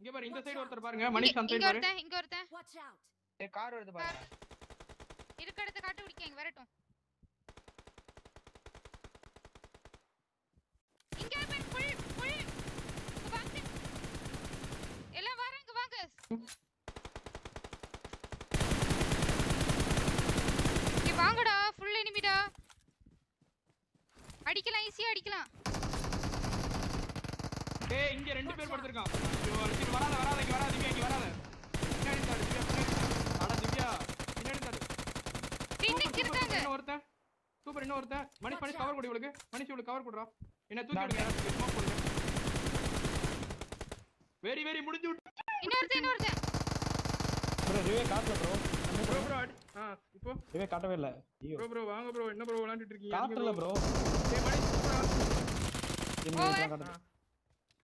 இங்க பாரு இந்த சைடு ஒருத்தர் பாருங்க. மணிஷ் அந்த சைடு பாரு. ஒருத்தன் இங்க ஒருத்தன். Watch out! கார் வருது பாருங்க இருக்க இடத்த காட்டு பிடிக்க இங்க வரட்டும். இங்க இருப்பேன் புல் புல் வாங்க. எல்லாம் வாங்க இங்க வாங்க. இங்க வாங்கடா ஃபுல் எனிமிடா அடிக்கலாம் ஈஸியா அடிக்கலாம். டேய் இங்க ரெண்டு பேர் படுத்திருக்கான். ஐயோ அடிச்சிட்டு பின்னுக்கு இருக்காங்க ஒருத்தன் சூப்பர் இன்னும் ஒருத்தன். மணிஷ் மணிஷ் கவர் கொடு இவளுக்கு. மணிஷ் இவளுக்கு கவர் கொடுறா. என்ன தூக்கி விடுங்க போடுங்க வெரி வெரி முடிஞ்சு விட்டு. இன்னொருத்தன் இன்னொருத்தன். ப்ரோ ரிவே காட்டல ப்ரோ ப்ரோ ப்ரோ அடி. ஆ இப்போ? ரிவே காட்டவே இல்ல. ப்ரோ ப்ரோ வாங்க ப்ரோ என்ன ப்ரோ விளையாண்டுட்டு இருக்கீங்க? காட்டல ப்ரோ காட்டல.